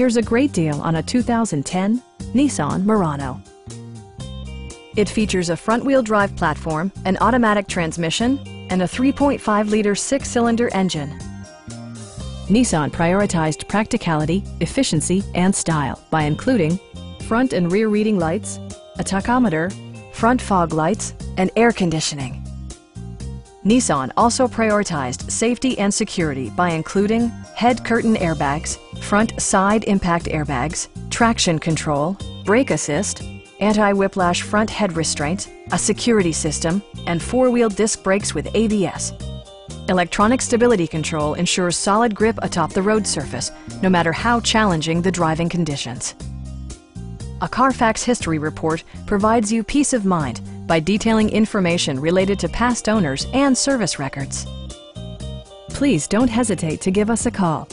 Here's a great deal on a 2010 Nissan Murano. It features a front-wheel drive platform, an automatic transmission, and a 3.5-liter six-cylinder engine. Nissan prioritized practicality, efficiency, and style by including front and rear reading lights, a tachometer, front fog lights, and air conditioning. Nissan also prioritized safety and security by including head curtain airbags, front side impact airbags, traction control, brake assist, anti-whiplash front head restraints, a security system, and four-wheel disc brakes with ABS. Electronic stability control ensures solid grip atop the road surface, no matter how challenging the driving conditions. A Carfax history report provides you peace of mind by detailing information related to past owners and service records. Please don't hesitate to give us a call